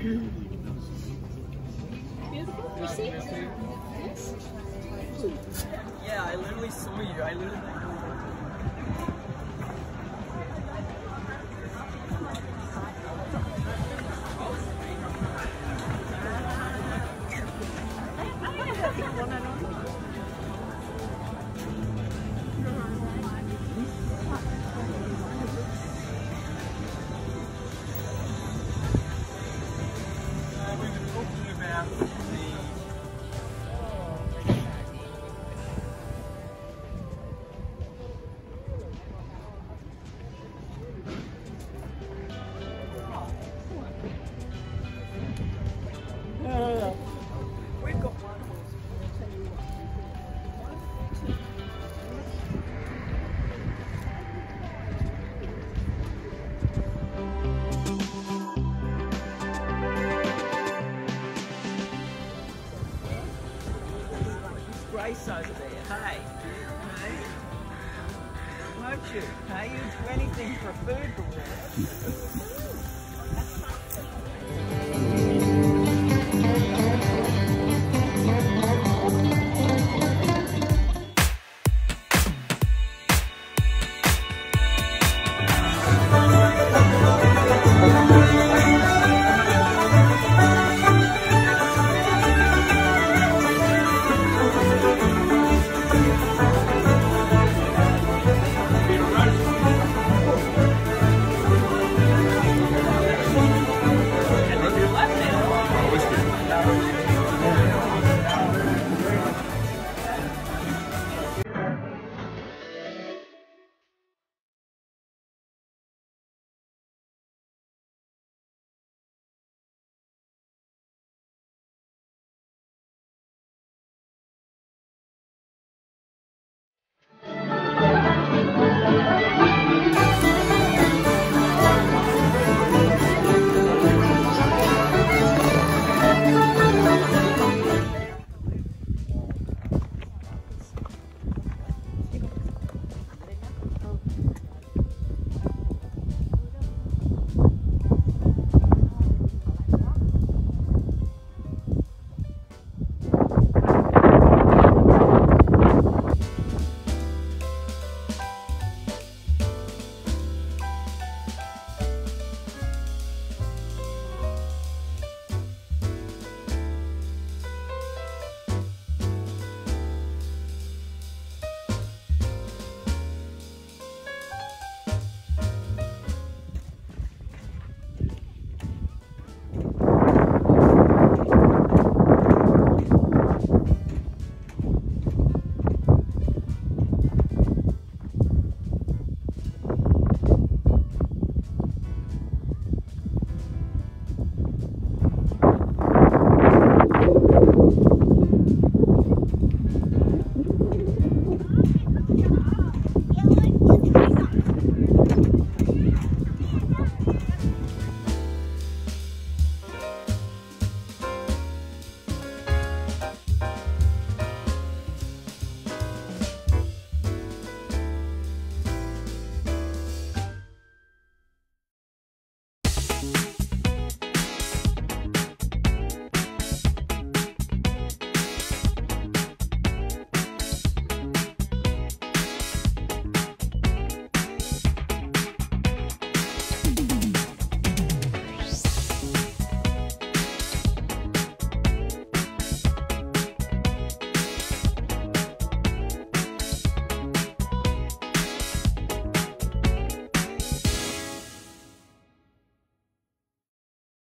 Beautiful? Yeah, I literally saw you. I literally. It's Grace over there. Hey. Hey. Won't you? Hey, you do anything for a food.